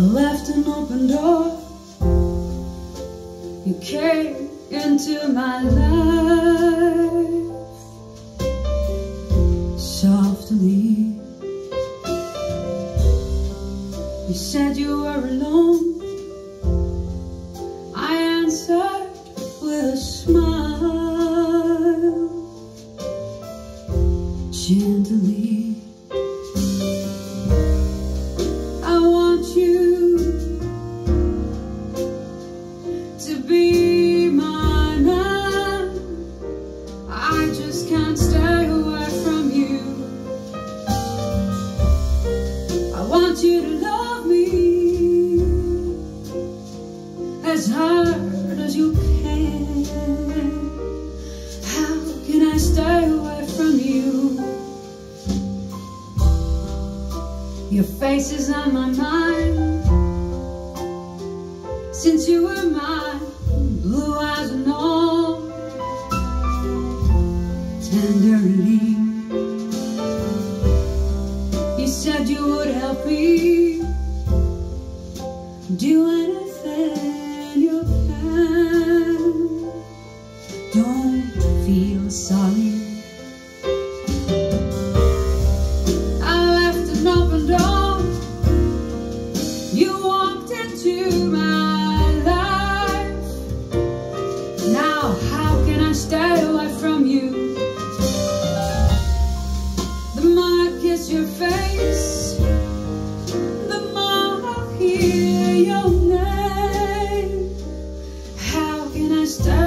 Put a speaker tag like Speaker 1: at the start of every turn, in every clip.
Speaker 1: I left an open door. You came into my life Softly. You said you were alone. I answered with a smile. Just can't stay away from you. I want you to love me as hard as you can. How can I stay away from you? Your face is on my mind since you were mine. Blue eyes tenderly. You said you would help me do anything your face, the more I hear your name. How can I stay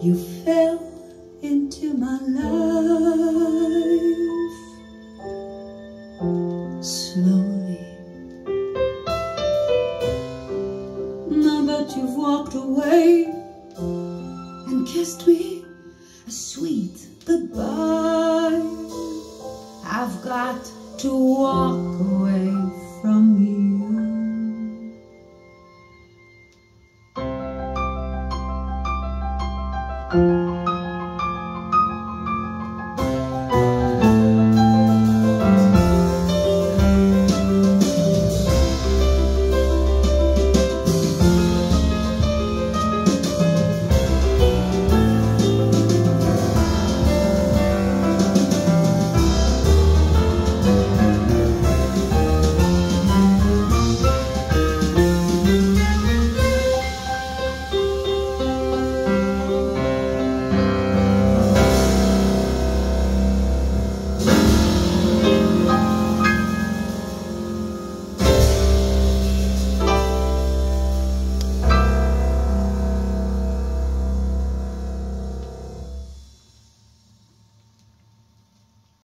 Speaker 1: You fell into my life slowly. Now that you've walked away and kissed me a sweet goodbye, I've got to walk 嗯。